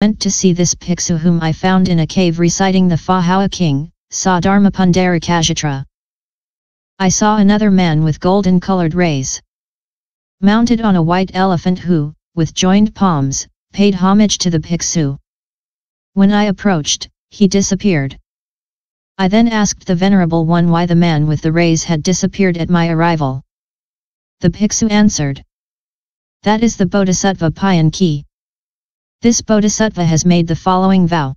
went to see this Bhiksu whom I found in a cave reciting the Fahawa King, saw Dharmapundara I saw another man with golden colored rays. Mounted on a white elephant who, with joined palms, paid homage to the Bhiksu. When I approached, he disappeared. I then asked the Venerable One why the man with the rays had disappeared at my arrival. The Bhiksu answered. That is the Bodhisattva Payanki. This Bodhisattva has made the following vow.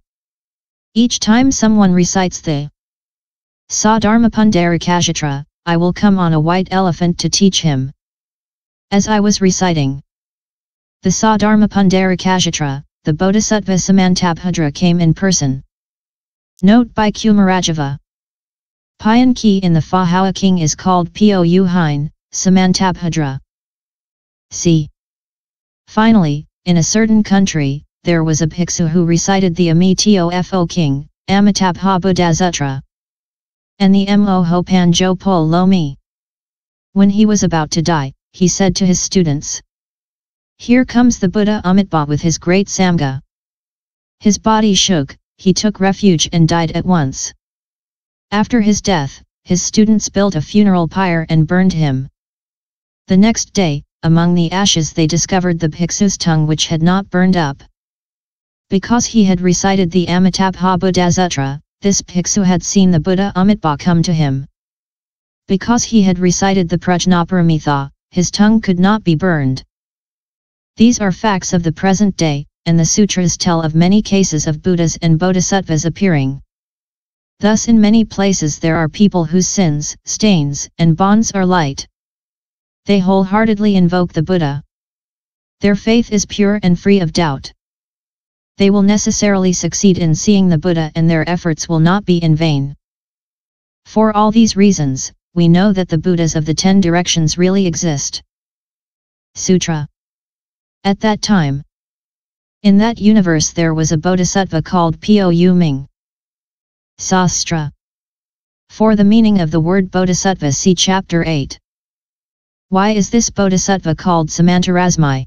Each time someone recites the Saddharmapundarikasutra, I will come on a white elephant to teach him. As I was reciting the Saddharmapundarikasutra, the Bodhisattva Samantabhadra came in person. Note by Kumarajiva. Payan Ki in the Fahawa King is called Pou Hein, Samantabhadra. C. Finally, in a certain country, there was a bhiksu who recited the Amitofo King, Amitabha Buddhasutra. And the Mo Hopan Jo Pol Lomi. When he was about to die, he said to his students, here comes the Buddha Amitabha with his great Samga. His body shook, he took refuge and died at once. After his death, his students built a funeral pyre and burned him. The next day, among the ashes they discovered the bhiksu's tongue which had not burned up. Because he had recited the Amitabha Buddhasutra, this bhiksu had seen the Buddha Amitabha come to him. Because he had recited the Prajnaparamita, his tongue could not be burned. These are facts of the present day, and the sutras tell of many cases of Buddhas and Bodhisattvas appearing. Thus in many places there are people whose sins, stains, and bonds are light. They wholeheartedly invoke the Buddha. Their faith is pure and free of doubt. They will necessarily succeed in seeing the Buddha and their efforts will not be in vain. For all these reasons, we know that the Buddhas of the ten directions really exist. Sutra at that time. In that universe there was a bodhisattva called Pou Ming. Sastra. For the meaning of the word bodhisattva see chapter 8. Why is this bodhisattva called Samantarasmi?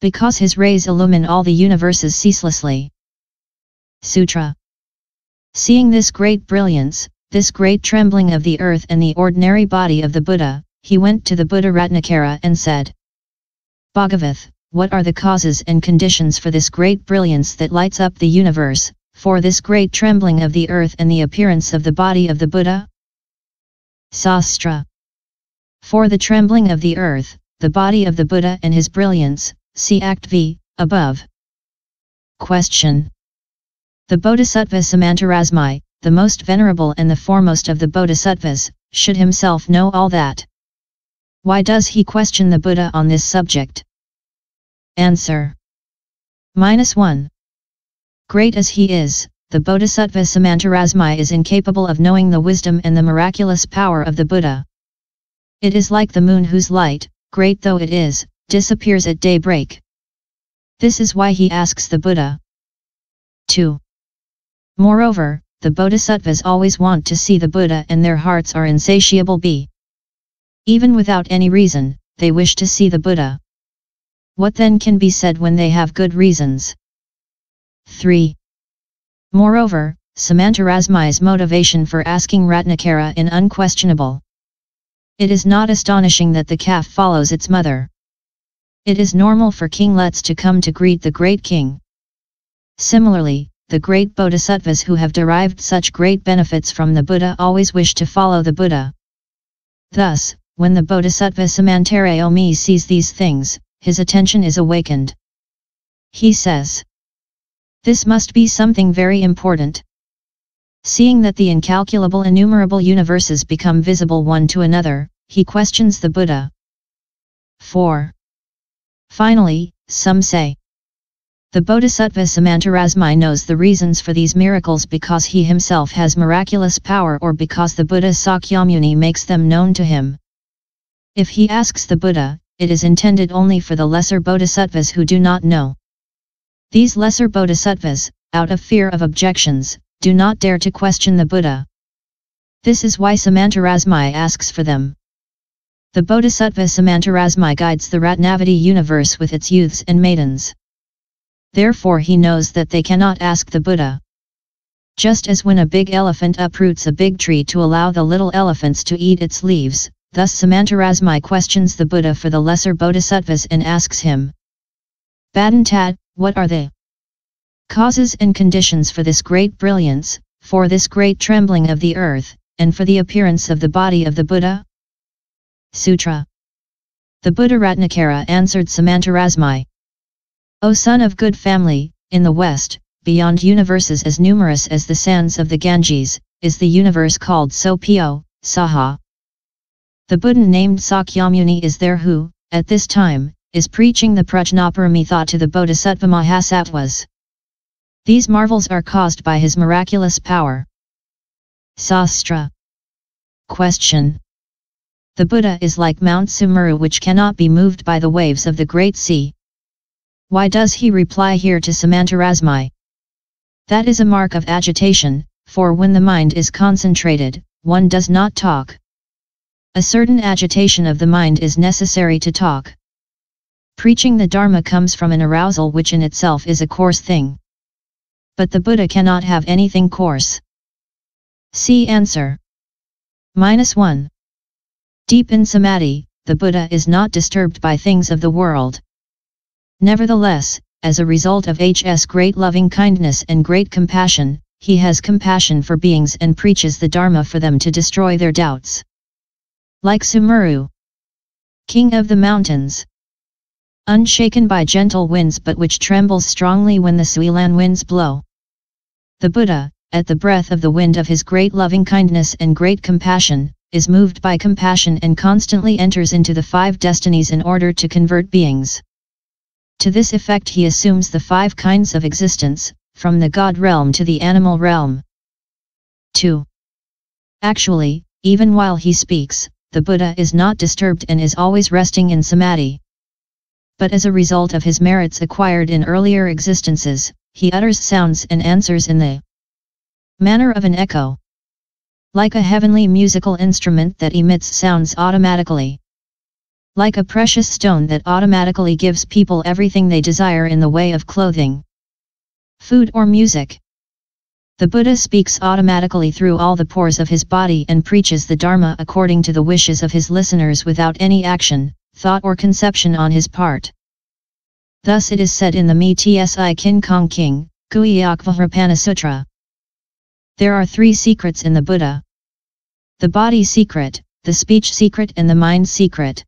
Because his rays illumine all the universes ceaselessly. Sutra. Seeing this great brilliance, this great trembling of the earth and the ordinary body of the Buddha, he went to the Buddha Ratnakara and said, Bhagavat, what are the causes and conditions for this great brilliance that lights up the universe, for this great trembling of the earth and the appearance of the body of the Buddha? Sastra. For the trembling of the earth, the body of the Buddha and his brilliance, see Act V, above. Question. The Bodhisattva Samantarasmi, the most venerable and the foremost of the Bodhisattvas, should himself know all that. Why does he question the Buddha on this subject? Answer. Minus 1. Great as he is, the Bodhisattva Samantarasmi is incapable of knowing the wisdom and the miraculous power of the Buddha. It is like the moon whose light, great though it is, disappears at daybreak. This is why he asks the Buddha. 2. Moreover, the Bodhisattvas always want to see the Buddha and their hearts are insatiable b. Even without any reason, they wish to see the Buddha. What then can be said when they have good reasons? 3. Moreover, Samantarasmi's motivation for asking Ratnakara is unquestionable. It is not astonishing that the calf follows its mother. It is normal for kinglets to come to greet the great king. Similarly, the great bodhisattvas who have derived such great benefits from the Buddha always wish to follow the Buddha. Thus, when the Bodhisattva Samantarasmi sees these things, his attention is awakened. He says, This must be something very important. Seeing that the incalculable innumerable universes become visible one to another, he questions the Buddha. 4. Finally, some say, the Bodhisattva Samantarasmi knows the reasons for these miracles because he himself has miraculous power or because the Buddha Sakyamuni makes them known to him. If he asks the Buddha, it is intended only for the lesser bodhisattvas who do not know. These lesser bodhisattvas, out of fear of objections, do not dare to question the Buddha. This is why Samantarasmi asks for them. The Bodhisattva Samantarasmi guides the Ratnavati universe with its youths and maidens. therefore he knows that they cannot ask the Buddha. Just as when a big elephant uproots a big tree to allow the little elephants to eat its leaves, thus Samantarasmi questions the Buddha for the lesser bodhisattvas and asks him, Badantat, what are the causes and conditions for this great brilliance, for this great trembling of the earth, and for the appearance of the body of the Buddha? Sutra The Buddha Ratnakara answered Samantarasmi. O son of good family, in the West, beyond universes as numerous as the sands of the Ganges, is the universe called Sopio, Saha. The Buddha named Sakyamuni is there who, at this time, is preaching the Prajnaparamita to the Bodhisattva Mahasattvas. These marvels are caused by his miraculous power. Sastra Question The Buddha is like Mount Sumeru which cannot be moved by the waves of the great sea. Why does he reply here to Samantarasmi? That is a mark of agitation, for when the mind is concentrated, one does not talk. A certain agitation of the mind is necessary to talk. Preaching the Dharma comes from an arousal which in itself is a coarse thing. But the Buddha cannot have anything coarse. See answer. Minus 1. Deep in Samadhi, the Buddha is not disturbed by things of the world. Nevertheless, as a result of H's great loving kindness and great compassion, he has compassion for beings and preaches the Dharma for them to destroy their doubts. Like Sumeru, king of the mountains, unshaken by gentle winds but which trembles strongly when the Suilan winds blow. The Buddha, at the breath of the wind of his great loving kindness and great compassion, is moved by compassion and constantly enters into the five destinies in order to convert beings. To this effect he assumes the five kinds of existence, from the God realm to the animal realm. 2. Actually, even while he speaks, the Buddha is not disturbed and is always resting in samadhi. But as a result of his merits acquired in earlier existences, he utters sounds and answers in the manner of an echo. Like a heavenly musical instrument that emits sounds automatically. Like a precious stone that automatically gives people everything they desire in the way of clothing, food or music. The Buddha speaks automatically through all the pores of his body and preaches the Dharma according to the wishes of his listeners without any action, thought or conception on his part. Thus it is said in the Me Tsi Kin Kong King, Guiyakvahrapana Sutra. There are three secrets in the Buddha. The body secret, the speech secret and the mind secret.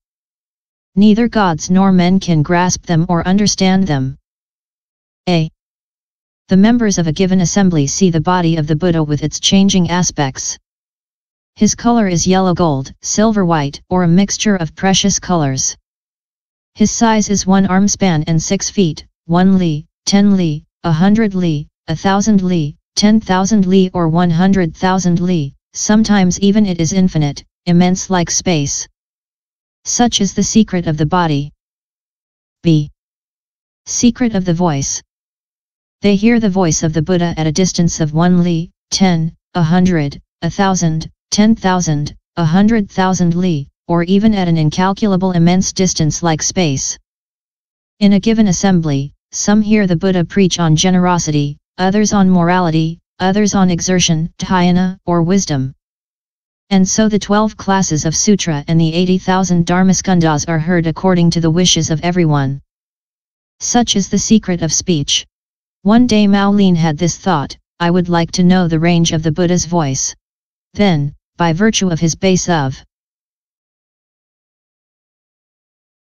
Neither gods nor men can grasp them or understand them. A. The members of a given assembly see the body of the Buddha with its changing aspects. His color is yellow gold, silver white, or a mixture of precious colors. His size is one arm span and six feet, one li, ten li, a hundred li, a thousand li, ten thousand li or one hundred thousand li, sometimes even it is infinite, immense like space. Such is the secret of the body. B. Secret of the voice. They hear the voice of the Buddha at a distance of one li, ten, a hundred, a thousand, ten thousand, a hundred thousand li, or even at an incalculable immense distance like space. In a given assembly, some hear the Buddha preach on generosity, others on morality, others on exertion, dhyana, or wisdom. And so the twelve classes of sutra and the 80,000 dharmaskandhas are heard according to the wishes of everyone. Such is the secret of speech. One day Mao Lin had this thought, I would like to know the range of the Buddha's voice. Then, by virtue of his base of